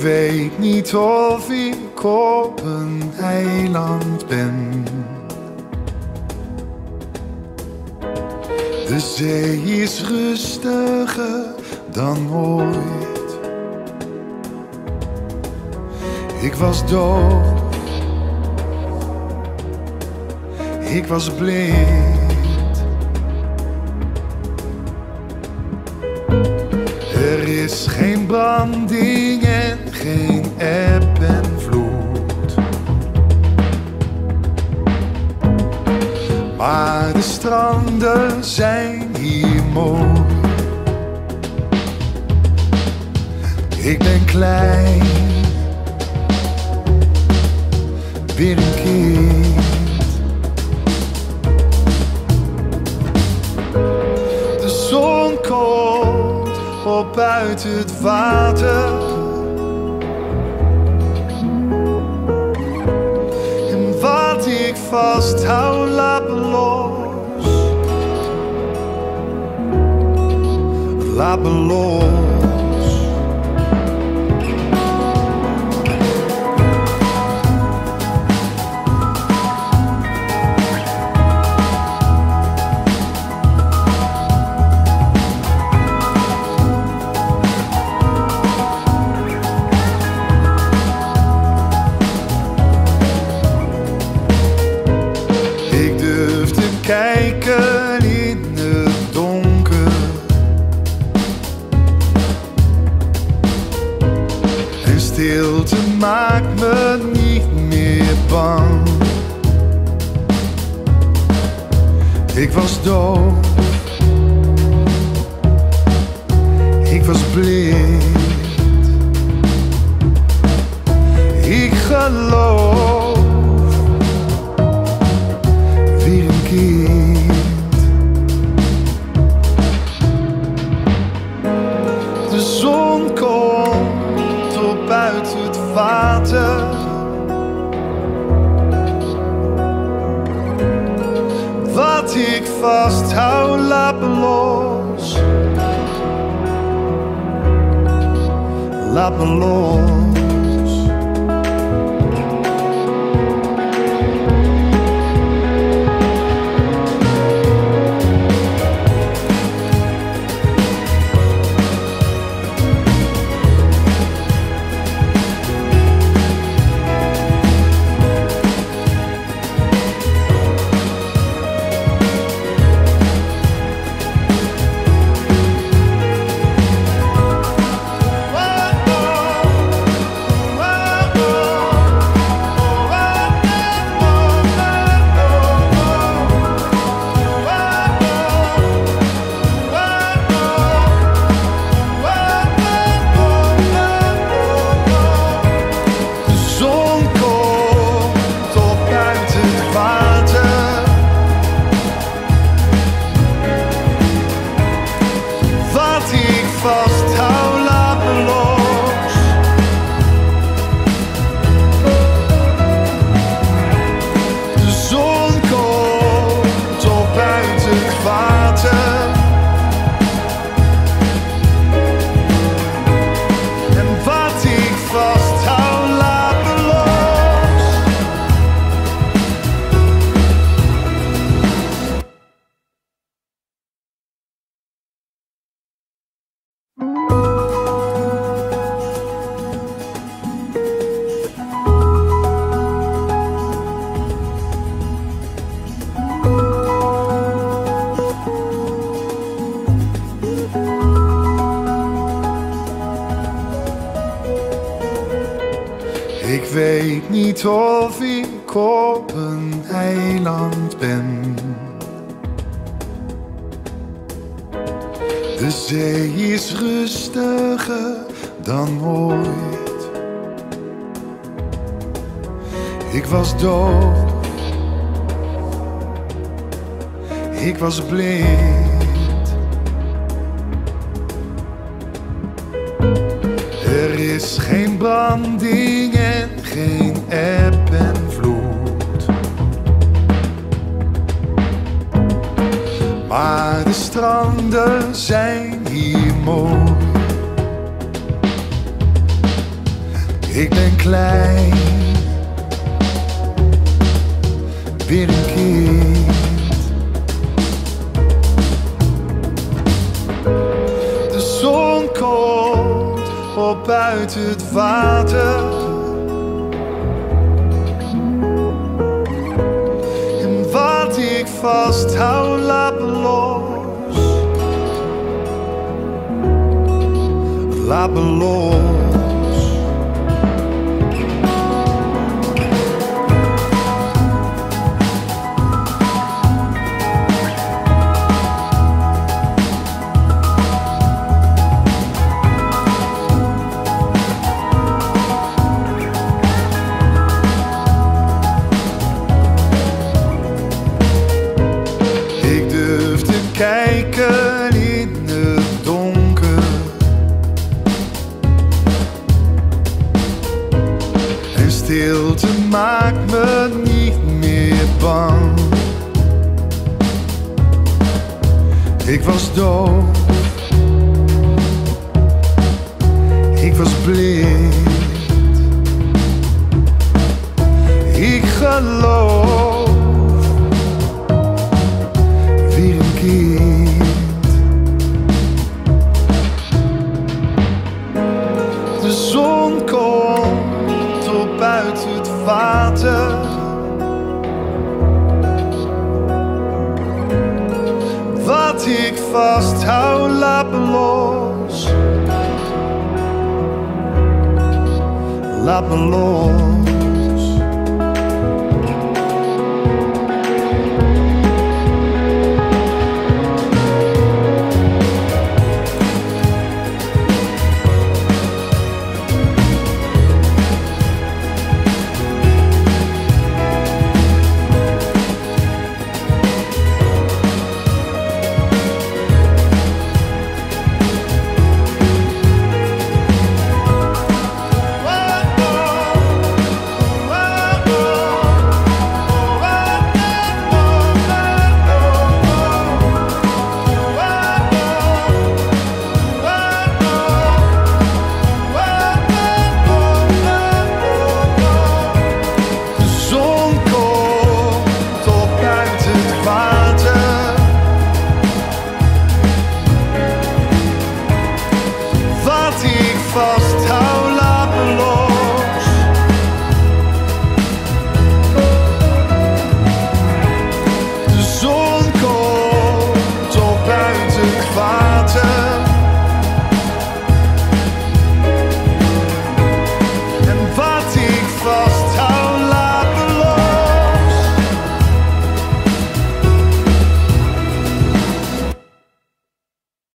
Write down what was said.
weet niet of ik op een eiland ben. De zee is rustiger dan ooit. Ik was doof. Ik was blind. Is geen branding en geen eb en vloed. Maar de stranden zijn hier mooi. Ik ben klein, weer een kind. Uit het water. En wat ik vasthoud, laat me los. Laat me los. Ik was doof. Ik was blind. Wat ik vasthoud, laat me los. Laat me los. Ik weet niet of ik op een eiland ben. De zee is rustiger dan ooit. Ik was doof. Ik was blind. Is geen branding en geen eb en vloed. Maar de stranden zijn hier mooi. Ik ben klein, weer een kind. Uit het water. En wat ik vasthoud, laat me los. Laat me los. Me niet meer bang. Ik was doof. Ik was blind. Ik geloof Wat ik vasthoud, laat me los. Laat me los. water.